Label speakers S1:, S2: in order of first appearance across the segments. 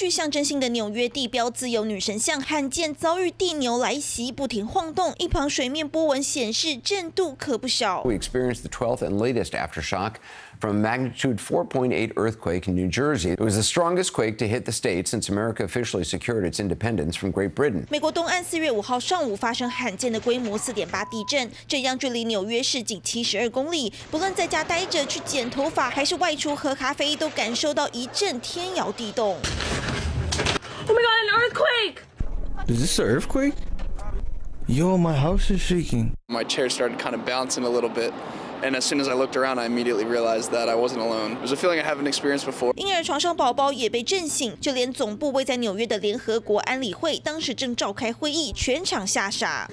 S1: 具象征性的纽约地标自由女神像罕见遭遇地牛来袭，不停晃动。一旁水面波纹显示震度可不小。
S2: We experienced the 12th and latest aftershock from a magnitude 4.8 earthquake in New Jersey. It was the strongest quake to hit the state since America officially secured its independence from Great Britain.
S1: 美国东岸四月五号上午发生罕见的规模四点八地震，这样距离纽约市仅七十二公里。不论在家待着、去剪头发，还是外出喝咖啡，都感受到一阵天摇地动。
S3: Oh my god, an earthquake!
S4: Is this an earthquake? Yo, my house is shaking.
S5: My chair started kind of bouncing a little bit. And as soon as I looked around, I immediately realized that I wasn't alone. It was a feeling I haven't experienced before.
S1: 婴儿床上宝宝也被震醒，就连总部位在纽约的联合国安理会当时正召开会议，全场吓傻。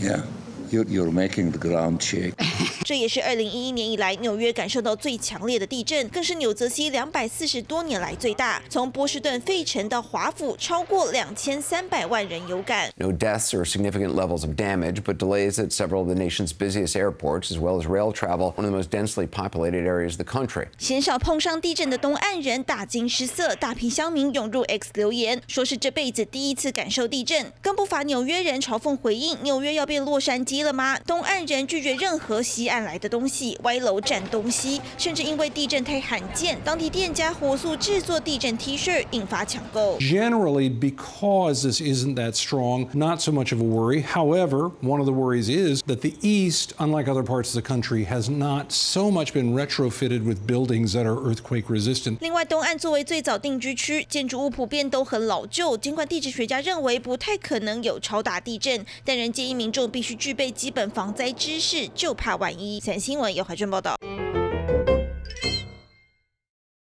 S6: Yeah. You're, you're making the ground shake.
S1: 这也是二零一一年以来纽约感受到最强烈的地震，更是纽泽西两百四十多年来最大。从波士顿、费城到华府，超过两千三百万人有感。
S2: No deaths or significant levels of damage, but delays at several of the nation's busiest airports, as well as rail travel, one of the most densely populated areas of the country.
S1: 鲜少碰上地震的东岸人大惊失色，大批乡民涌入 X 留言，说是这辈子第一次感受地震。更不乏纽约人嘲讽回应：纽约要变洛杉矶。了吗？东岸人拒绝任何西岸来的东西，歪楼占东西，甚至因为地震太罕见，当地店家火速制作地震 T 恤，引发抢购。
S7: Generally, because this isn't that strong, not so much of a worry. However, one of the worries is that the East, unlike other parts of the country, has not so much been retrofitted with buildings that are earthquake resistant.
S1: 另外，东岸作为最早定居区，建筑物普遍都很老旧。尽管地质学家认为不太可能有超大地震，但仍建议民众必须具备。基本防灾知识，就怕万一。三新闻有海军报道。